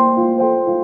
Música